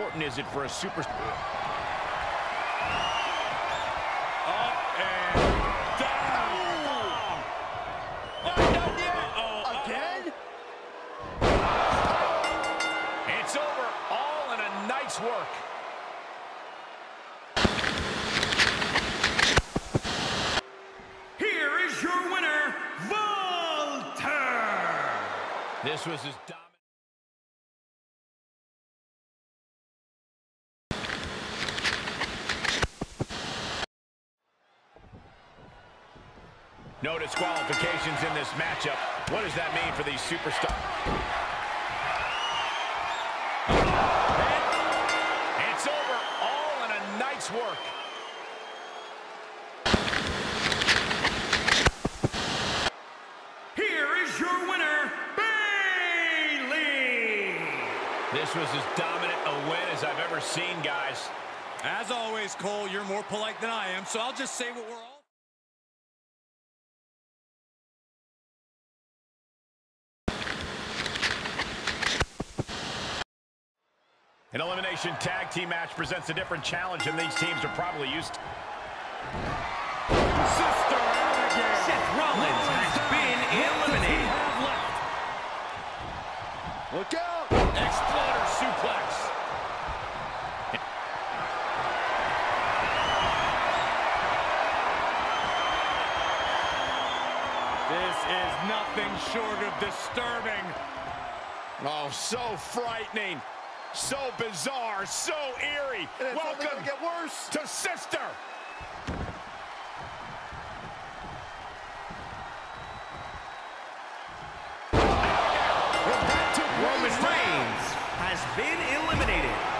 important is it for a superstar? Up and down. Not done yet. Uh-oh. Again? It's over. All in a nice work. Here is your winner, Walter. This was his dominant. No disqualifications in this matchup. What does that mean for these superstars? It's over. All in a nice work. Here is your winner, Bayley. This was as dominant a win as I've ever seen, guys. As always, Cole, you're more polite than I am, so I'll just say what we're all... An elimination tag team match presents a different challenge than these teams are probably used to. Sister Abigail. Seth Rollins has been eliminated. Look out! Exploder suplex. This is nothing short of disturbing. Oh, so frightening. So bizarre. So eerie. Welcome get worse. to Sister. Roman Reigns has been eliminated.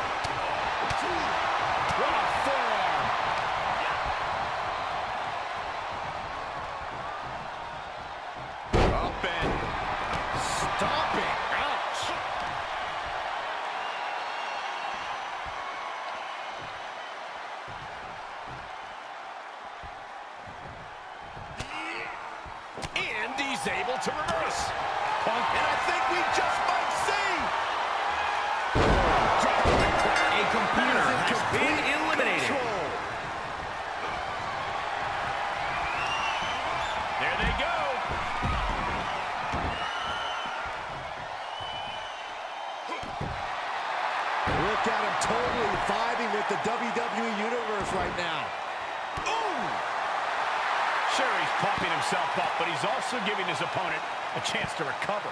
His opponent a chance to recover.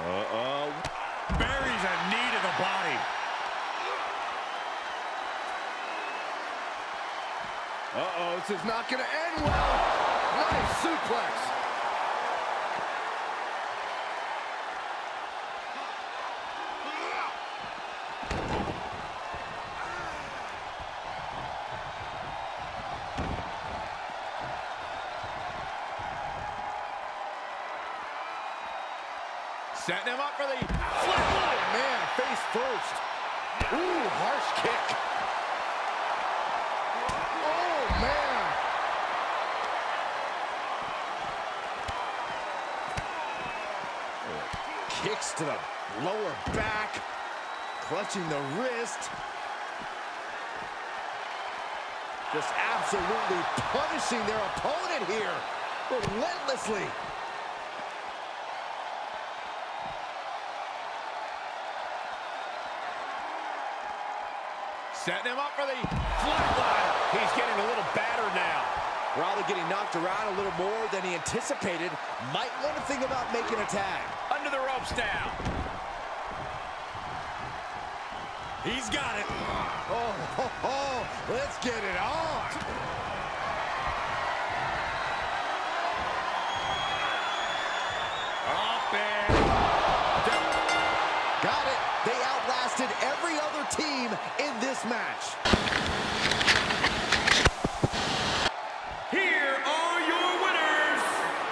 Uh-oh. Buries a knee to the body. Uh-oh, this is not going to end well. Nice suplex. Setting him up for the Oh, man, face first. Ooh, harsh kick. Oh, man. Kicks to the lower back. Clutching the wrist. Just absolutely punishing their opponent here. Relentlessly. setting him up for the flatline. He's getting a little battered now. Probably getting knocked around a little more than he anticipated. Might want to think about making a tag. Under the ropes now. He's got it. Oh, ho, ho, let's get it on.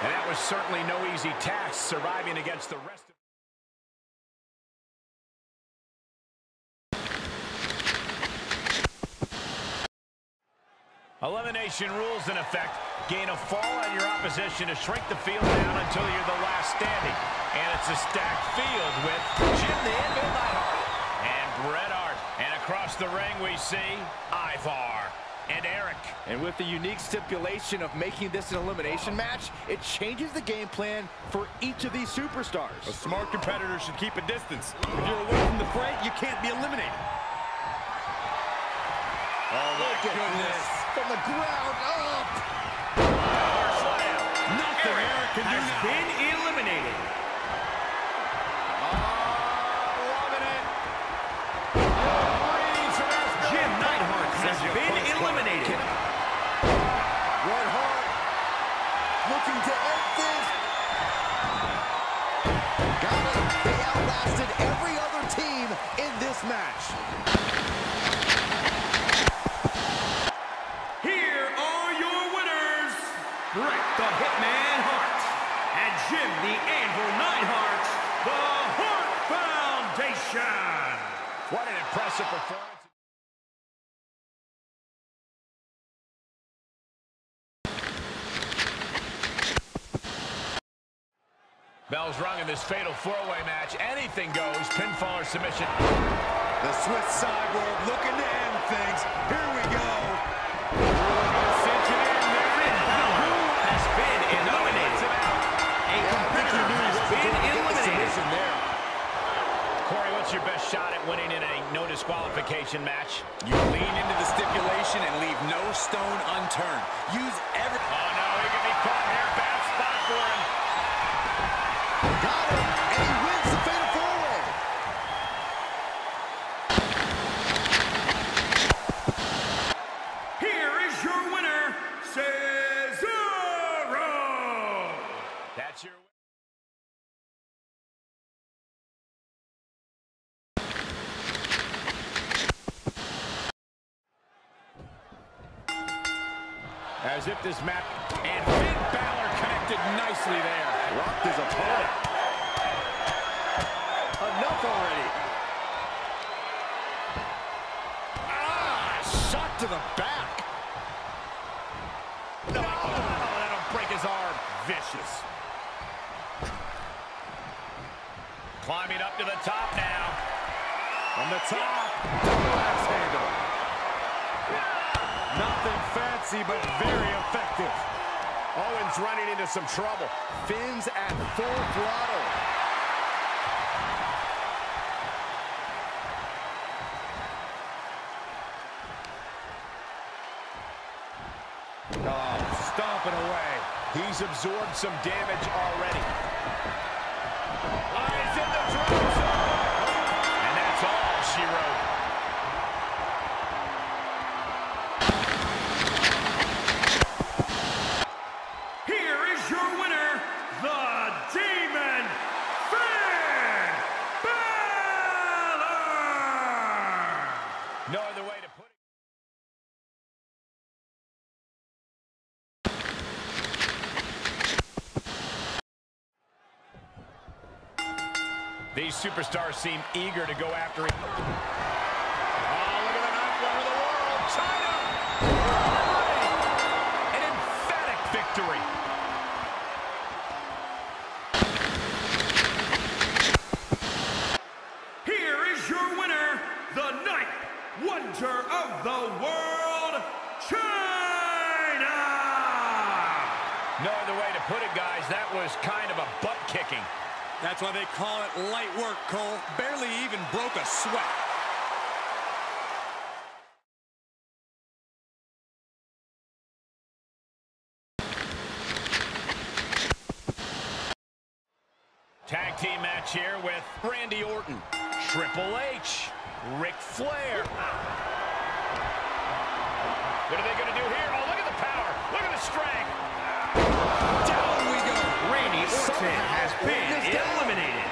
And that was certainly no easy task surviving against the rest of Elimination rules in effect. Gain a fall on your opposition to shrink the field down until you're the last standing. And it's a stacked field with Jim the Anvil and Bret Hart. And across the ring we see Ivar and Eric. And with the unique stipulation of making this an elimination match, it changes the game plan for each of these superstars. A smart competitor should keep a distance. If you're away from the fray, you can't be eliminated. Oh, my Look at goodness. this. From the ground up. Nothing Eric can do Has now. been eliminated. Eliminated. Bret Hart looking to end this. Got it. They outlasted every other team in this match. Here are your winners, Bret the Hitman Hart and Jim the Anvil Neidhart, the Hart Foundation. What an impressive performance. Bells rung in this fatal four-way match. Anything goes. Pinfall or submission. The Swiss cyborg looking to end things. Here we go. Finn Balor has been eliminated. A competitor has been eliminated. there. Corey, what's your best shot at winning in a no disqualification match? You lean into the stipulation and leave no stone unturned. Use every... Oh, no, he could be caught here. Bad spot for him. As if this match... And Finn Balor connected nicely there. Rocked his opponent. Enough already. Ah, shot to the back. No, oh, that'll break his arm. Vicious. Climbing up to the top now. From the top, double axe handle. Nothing fancy, but very effective. Owens running into some trouble. Finn's at full throttle. Oh, stomping away. He's absorbed some damage already. Eyes in the drop zone. And that's all she wrote. These superstars seem eager to go after him. Oh, look at the of the world, Chyna! An emphatic victory. Here is your winner, the ninth wonder of the world, Chyna. No other way to put it, guys. That was kind of a butt kicking. That's why they call it light work, Cole. Barely even broke a sweat. Tag team match here with Randy Orton, Triple H, Ric Flair. What are they going to do here? Oh, look at the power. Look at the strength. Down we go. Randy Orton has been eliminated.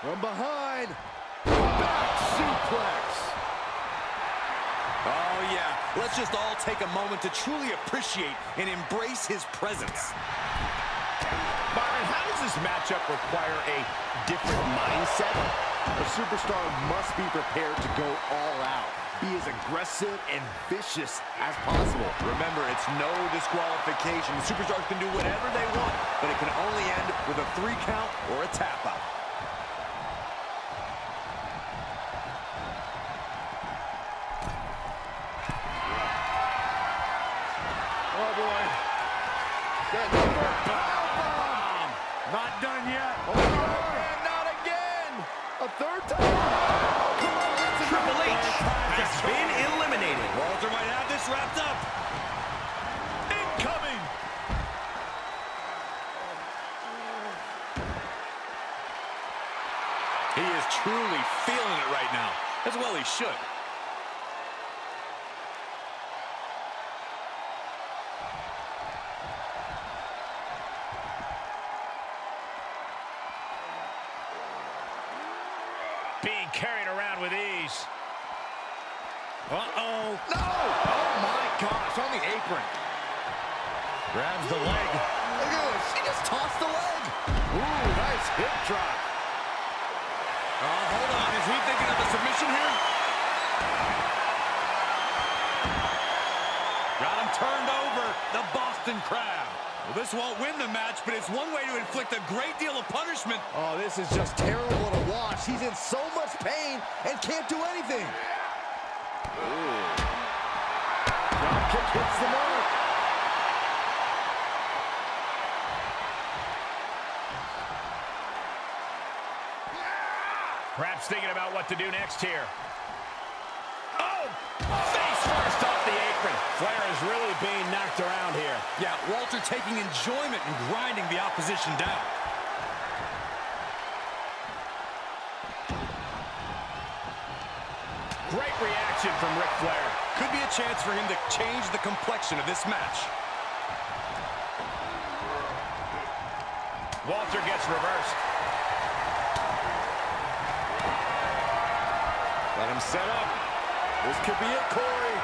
From behind. Back suplex. Oh, yeah. Let's just all take a moment to truly appreciate and embrace his presence. Byron, how does this matchup require a different mindset? A superstar must be prepared to go all out. Be as aggressive and vicious as possible. Remember, it's no disqualification. The Superstars can do whatever they want, but it can only end with a three count or a tap out. Wrapped up. Incoming. He is truly feeling it right now. As well he should. Apron. Grabs the leg. Look at this. She just tossed the leg. Ooh, nice hip drop. Oh, hold on. Is he thinking of a submission here? Got him turned over. The Boston Crab. Well, this won't win the match, but it's one way to inflict a great deal of punishment. Oh, this is just terrible to watch. He's in so much pain and can't do anything. Drop kick hits the mark. Perhaps thinking about what to do next here. Oh! Face first off the apron. Flair is really being knocked around here. Yeah, Walter taking enjoyment in grinding the opposition down. Great reaction from Ric Flair. Could be a chance for him to change the complexion of this match. Walter gets reversed. Let him set up. This could be it, Corey.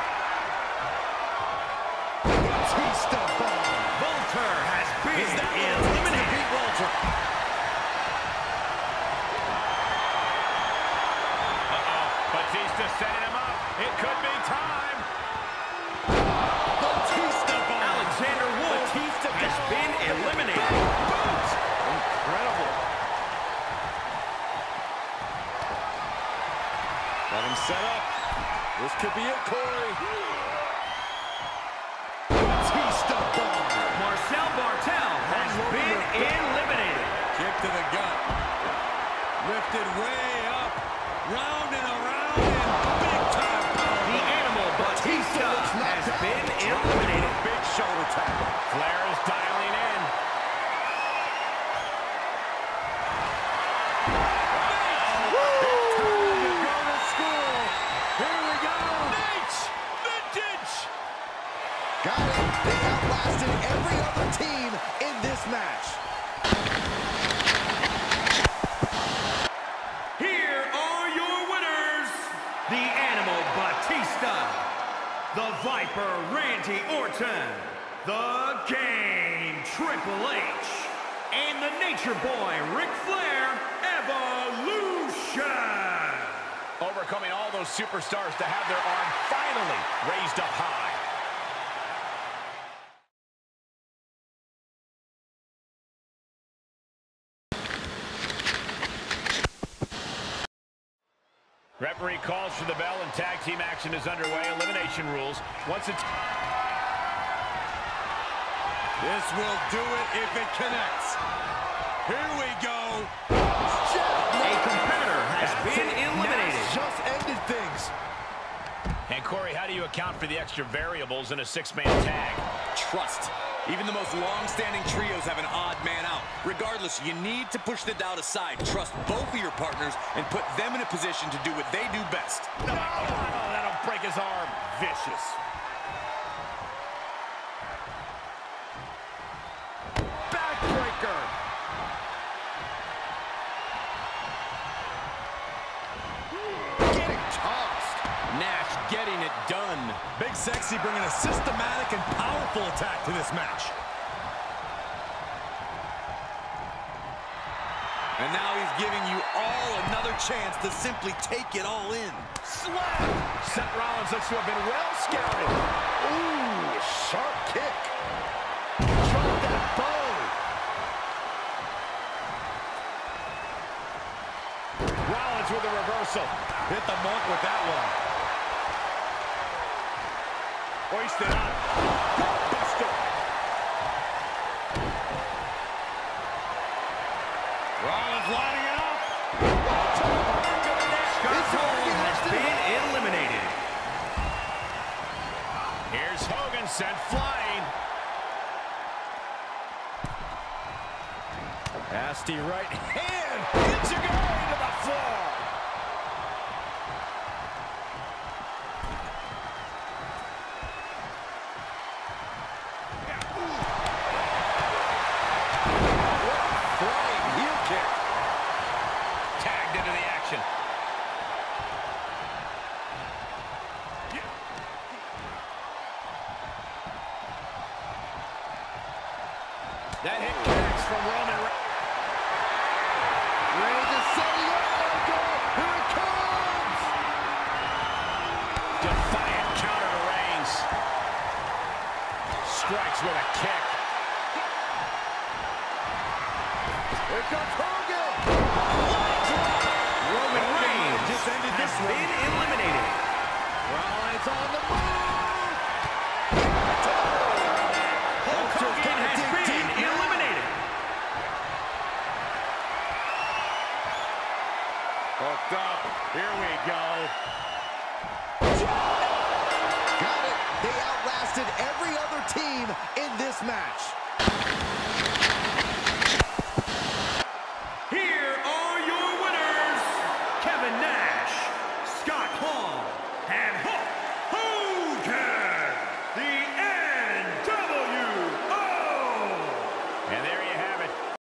Batista bomb. Walter has been Is that what it takes to eliminated. beat Walter? Corey. The Randy Orton. The Game Triple H. And the Nature Boy Ric Flair Evolution. Overcoming all those superstars to have their arm finally raised up high. Referee calls for the bell and tag team action is underway. Elimination rules. Once it's This will do it if it connects. Here we go. A competitor has been eliminated. Just ended things. And Corey, how do you account for the extra variables in a six-man tag? Trust. Even the most long-standing trios have an odd man out. Regardless, you need to push the doubt aside. Trust both of your partners and put them in a position to do what they do best. No, that'll break his arm. Vicious. Getting it done. Big Sexy bringing a systematic and powerful attack to this match. And now he's giving you all another chance to simply take it all in. Slap! Seth Rollins looks to have been well scouted. Ooh, sharp kick. Drop that bone. Rollins with a reversal. Hit the mark with that one. Hoisted up. Buster. Rollins lining it up. Scott has been eliminated. Here's Hogan sent flying. Nasty right hand. Enzuigiri to the floor. Flying heel kick. Tagged into the action. That hit connects from Roman Reigns. Reigns is setting up. Here it comes. Defiant counter to Reigns. Strikes with a kick. Here comes Hogan. Roman Reigns just ended this one. been eliminated. Rollins on the move.